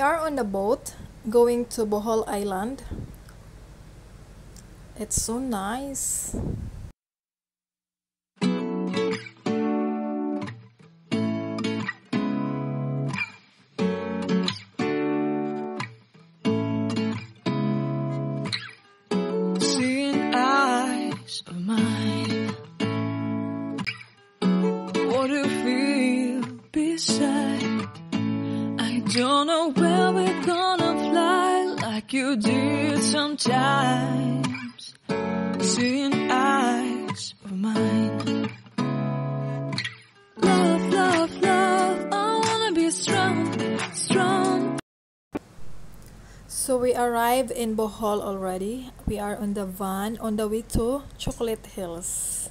are on a boat going to Bohol Island. It's so nice. You did sometimes. Seeing eyes of mine. Love, love, love. I wanna be strong, strong. So we arrived in Bohol already. We are on the van on the way to Chocolate Hills.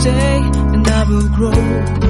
stay and I will grow? Grow